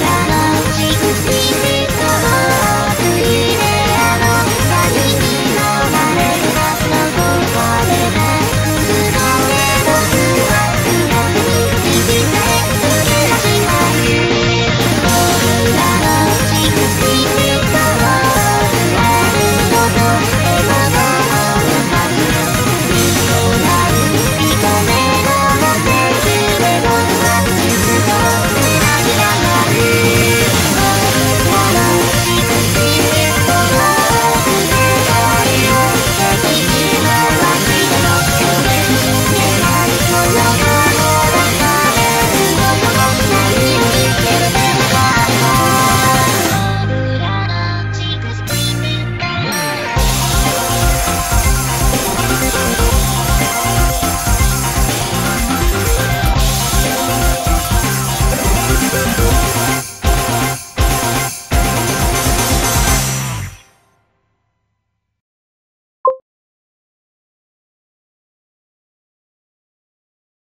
らの地図